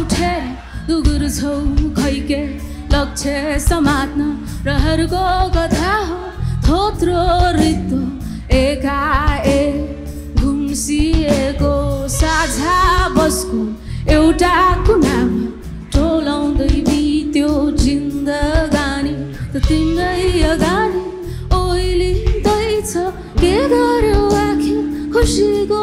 उठे दुगुर छौ खैके लक्ष्य समात्न। रहरको कथा हो थोत्रो ऋतु एकाए घुम्सिएको साझा बसको। एउटा कुनामा टोलाउँदै बित्यो जिन्दगानी। त तिम्रै अगाडि ओइलिँदैछ के गर्यो आखिर खुसीको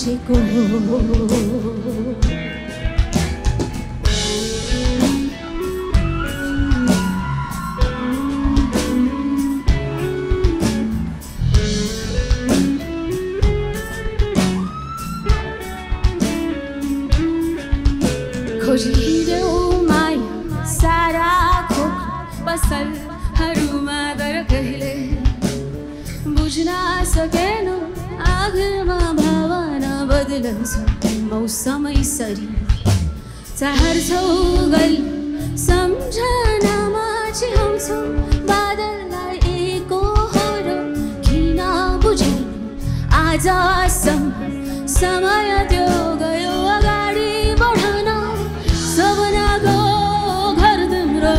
açık olur. Kojihide umay haruma dar kahle bujna sake बदलन्छ मौसमै सरी। चाहन्छौ गली सम्झनामा चिहाउँछौ बादललाई एको हर किन बुझेन आजसम्म समय त्यो गयो अगाडि बढाउन सपनाको घर तिम्रो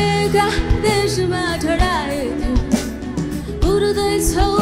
एका देशमा ठडाएको। थियो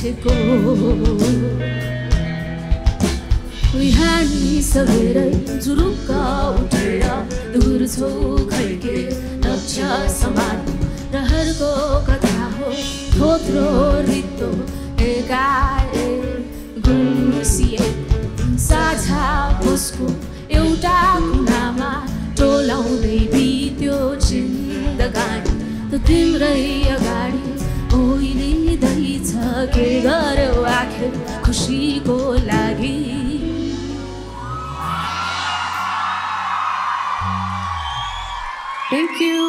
बाँचेको बिहानी सबेरै जुरुक्क उठेर दुर्छौ खैके लक्ष्य समान। रहरको कथा हो थोत्रो रित्तो एकाएक गुम्सिए। साझा उसको एउटा कुनामा टोलाउँदै बित्यो जिन्दगानी त तिम्रै अगाडि ओइलिँदैछ के गर्यो आखिर खुसीको लागि थ्याङ्क यू